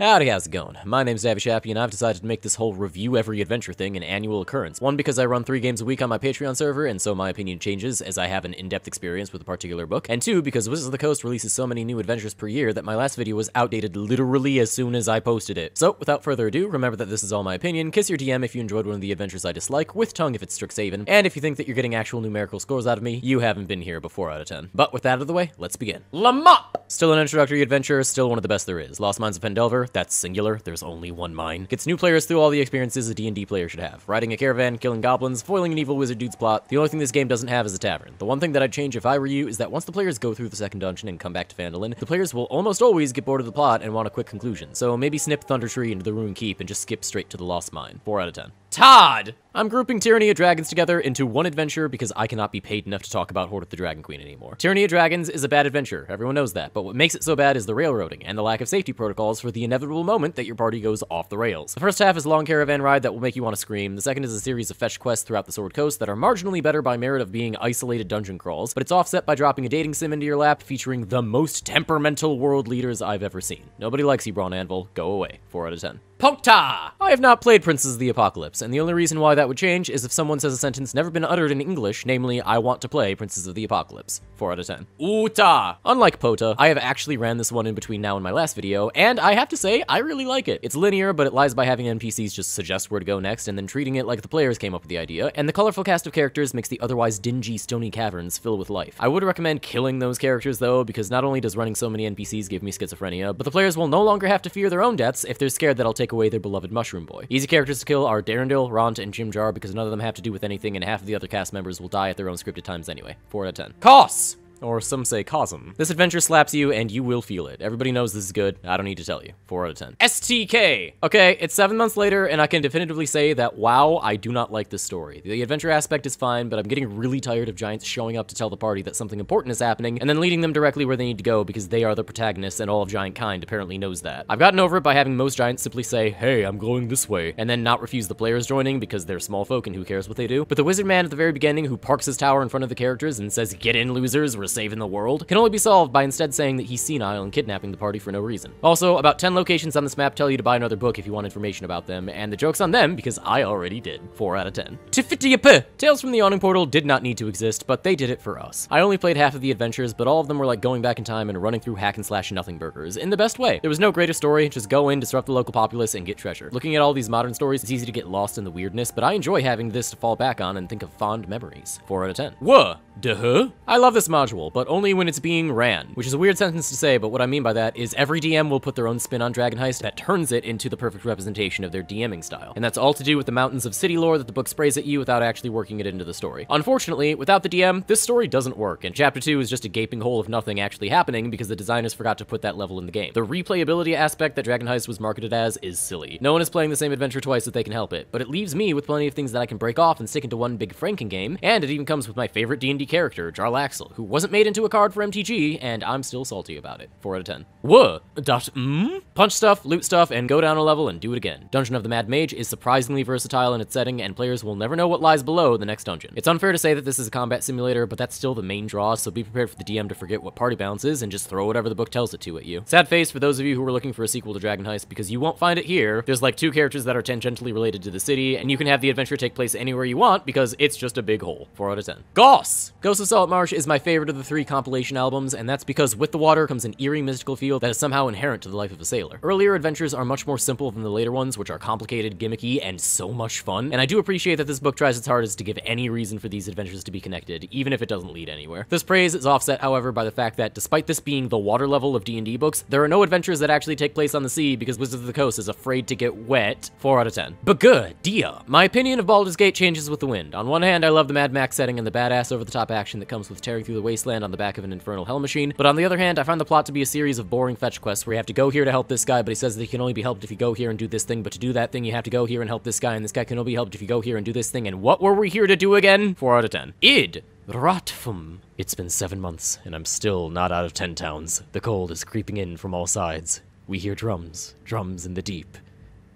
Howdy, how's it going? My name's Davvy Chappy, and I've decided to make this whole review every adventure thing an annual occurrence. One, because I run three games a week on my Patreon server, and so my opinion changes as I have an in-depth experience with a particular book. And two, because Wizards of the Coast releases so many new adventures per year that my last video was outdated literally as soon as I posted it. So, without further ado, remember that this is all my opinion, kiss your DM if you enjoyed one of the adventures I dislike, with tongue if it's Strixhaven, and if you think that you're getting actual numerical scores out of me, you haven't been here before out of 10. But with that out of the way, let's begin. Lamop! Still an introductory adventure, still one of the best there is. Lost Mines of Phandelver, that's singular, there's only one mine. Gets new players through all the experiences a D&D player should have. Riding a caravan, killing goblins, foiling an evil wizard dude's plot. The only thing this game doesn't have is a tavern. The one thing that I'd change if I were you is that once the players go through the second dungeon and come back to Phandalin, the players will almost always get bored of the plot and want a quick conclusion. So maybe snip Thundertree into the Ruined Keep and just skip straight to the Lost Mine. 4 out of 10. Todd! I'm grouping Tyranny of Dragons together into one adventure because I cannot be paid enough to talk about Hoard of the Dragon Queen anymore. Tyranny of Dragons is a bad adventure, everyone knows that, but what makes it so bad is the railroading and the lack of safety protocols for the inevitable moment that your party goes off the rails. The first half is a long caravan ride that will make you want to scream, the second is a series of fetch quests throughout the Sword Coast that are marginally better by merit of being isolated dungeon crawls, but it's offset by dropping a dating sim into your lap featuring the most temperamental world leaders I've ever seen. Nobody likes you, Brawnanvil. Go away. 4 out of 10. Pokta! I have not played Princes of the Apocalypse, and the only reason why that would change is if someone says a sentence never been uttered in English, namely, I want to play Princes of the Apocalypse. 4 out of 10. Uta! Unlike Pota, I have actually ran this one in between now and my last video, and I have to say, I really like it. It's linear, but it lies by having NPCs just suggest where to go next, and then treating it like the players came up with the idea, and the colorful cast of characters makes the otherwise dingy, stony caverns fill with life. I would recommend killing those characters, though, because not only does running so many NPCs give me schizophrenia, but the players will no longer have to fear their own deaths if they're scared that I'll take away their beloved Mushroom Boy. Easy characters to kill are Derendil, Ront, and Jimjar because none of them have to do with anything, and half of the other cast members will die at their own scripted times anyway. 4 out of 10. Costs! Or some say Cosm. This adventure slaps you and you will feel it. Everybody knows this is good. I don't need to tell you. 4 out of 10. STK! Okay, it's 7 months later and I can definitively say that wow, I do not like this story. The adventure aspect is fine, but I'm getting really tired of giants showing up to tell the party that something important is happening and then leading them directly where they need to go because they are the protagonists and all of giant kind apparently knows that. I've gotten over it by having most giants simply say, hey, I'm going this way, and then not refuse the players joining because they're small folk and who cares what they do. But the wizard man at the very beginning who parks his tower in front of the characters and says, get in losers, we're saving the world, can only be solved by instead saying that he's senile and kidnapping the party for no reason. Also, about 10 locations on this map tell you to buy another book if you want information about them, and the joke's on them because I already did. 4 out of 10. Tifitiapa! Tales from the Yawning Portal did not need to exist, but they did it for us. I only played half of the adventures, but all of them were like going back in time and running through hack and slash nothing burgers, in the best way. There was no greater story, just go in, disrupt the local populace, and get treasure. Looking at all these modern stories, it's easy to get lost in the weirdness, but I enjoy having this to fall back on and think of fond memories. 4 out of 10. Whoa! Duh? I love this module, but only when it's being ran, which is a weird sentence to say, but what I mean by that is every DM will put their own spin on Dragon Heist that turns it into the perfect representation of their DMing style. And that's all to do with the mountains of city lore that the book sprays at you without actually working it into the story. Unfortunately, without the DM, this story doesn't work, and Chapter 2 is just a gaping hole of nothing actually happening because the designers forgot to put that level in the game. The replayability aspect that Dragon Heist was marketed as is silly. No one is playing the same adventure twice if they can help it, but it leaves me with plenty of things that I can break off and stick into one big Franken game, and it even comes with my favorite D&D character, Jarlaxle, who wasn't made into a card for MTG, and I'm still salty about it. 4 out of 10. Whoa! Dot mm? Punch stuff, loot stuff, and go down a level and do it again. Dungeon of the Mad Mage is surprisingly versatile in its setting, and players will never know what lies below the next dungeon. It's unfair to say that this is a combat simulator, but that's still the main draw, so be prepared for the DM to forget what party balance is and just throw whatever the book tells it to at you. Sad face for those of you who were looking for a sequel to Dragon Heist, because you won't find it here. There's like two characters that are tangentially related to the city, and you can have the adventure take place anywhere you want because it's just a big hole. 4 out of 10. Goss! Ghost of Saltmarsh is my favorite of the three compilation albums, and that's because with the water comes an eerie mystical feel that is somehow inherent to the life of a sailor. Earlier adventures are much more simple than the later ones, which are complicated, gimmicky, and so much fun, and I do appreciate that this book tries its hardest to give any reason for these adventures to be connected, even if it doesn't lead anywhere. This praise is offset, however, by the fact that despite this being the water level of D&D books, there are no adventures that actually take place on the sea because Wizards of the Coast is afraid to get wet. 4 out of 10. But good, dia. My opinion of Baldur's Gate changes with the wind. On one hand, I love the Mad Max setting and the badass action that comes with tearing through the wasteland on the back of an infernal hell machine, but on the other hand, I find the plot to be a series of boring fetch quests where you have to go here to help this guy, but he says that he can only be helped if you go here and do this thing, but to do that thing, you have to go here and help this guy, and this guy can only be helped if you go here and do this thing, and what were we here to do again? 4 out of 10. Id. Ratfum. It's been seven months, and I'm still not out of ten towns. The cold is creeping in from all sides. We hear drums, drums in the deep.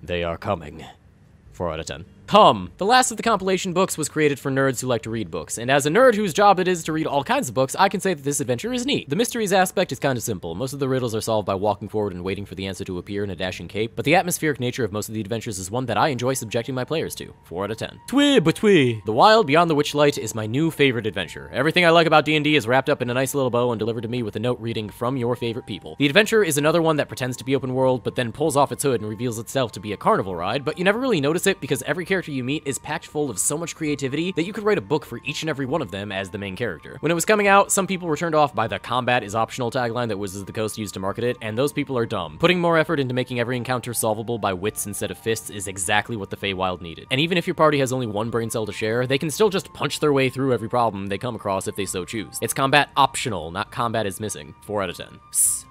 They are coming. 4 out of 10. Hum. The last of the compilation books was created for nerds who like to read books, and as a nerd whose job it is to read all kinds of books, I can say that this adventure is neat. The mysteries aspect is kind of simple. Most of the riddles are solved by walking forward and waiting for the answer to appear in a dashing cape, but the atmospheric nature of most of the adventures is one that I enjoy subjecting my players to. 4 out of 10. Twee but twee. The Wild Beyond the Witchlight is my new favorite adventure. Everything I like about D&D is wrapped up in a nice little bow and delivered to me with a note reading from your favorite people. The adventure is another one that pretends to be open world, but then pulls off its hood and reveals itself to be a carnival ride, but you never really notice it because every character you meet is packed full of so much creativity that you could write a book for each and every one of them as the main character. When it was coming out, some people were turned off by the combat is optional tagline that Wizards of the Coast used to market it, and those people are dumb. Putting more effort into making every encounter solvable by wits instead of fists is exactly what the Feywild needed. And even if your party has only one brain cell to share, they can still just punch their way through every problem they come across if they so choose. It's combat optional, not combat is missing. 4 out of 10. Psst.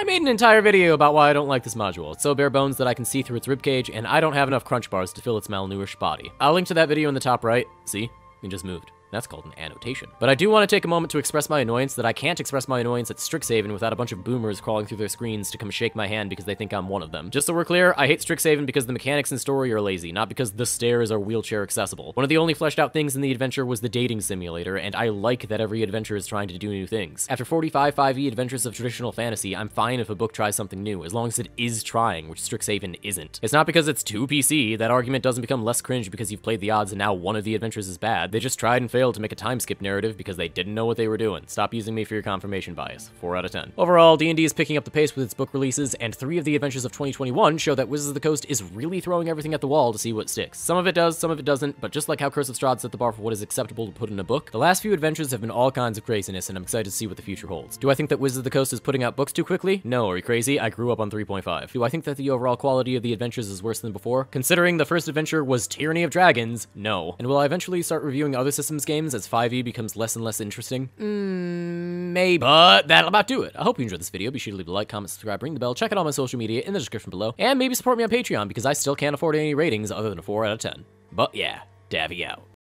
I made an entire video about why I don't like this module. It's so bare bones that I can see through its ribcage, and I don't have enough crunch bars to fill its malnourished body. I'll link to that video in the top right. See? It just moved. That's called an annotation. But I do want to take a moment to express my annoyance that I can't express my annoyance at Strixhaven without a bunch of boomers crawling through their screens to come shake my hand because they think I'm one of them. Just so we're clear, I hate Strixhaven because the mechanics and story are lazy, not because the stairs are wheelchair accessible. One of the only fleshed out things in the adventure was the dating simulator, and I like that every adventure is trying to do new things. After 45 5e adventures of traditional fantasy, I'm fine if a book tries something new, as long as it is trying, which Strixhaven isn't. It's not because it's too PC, that argument doesn't become less cringe because you've played the odds and now one of the adventures is bad. They just tried and failed to make a time skip narrative because they didn't know what they were doing. Stop using me for your confirmation bias. 4 out of 10. Overall, D&D is picking up the pace with its book releases, and three of the adventures of 2021 show that Wizards of the Coast is really throwing everything at the wall to see what sticks. Some of it does, some of it doesn't, but just like how Curse of Strahd set the bar for what is acceptable to put in a book, the last few adventures have been all kinds of craziness, and I'm excited to see what the future holds. Do I think that Wizards of the Coast is putting out books too quickly? No, are you crazy? I grew up on 3.5. Do I think that the overall quality of the adventures is worse than before? Considering the first adventure was Tyranny of Dragons, no. And will I eventually start reviewing other systems games as 5e becomes less and less interesting? Mm, maybe. But that'll about do it. I hope you enjoyed this video. Be sure to leave a like, comment, subscribe, ring the bell, check out all my social media in the description below, and maybe support me on Patreon because I still can't afford any ratings other than a 4 out of 10. But yeah, Davvy out.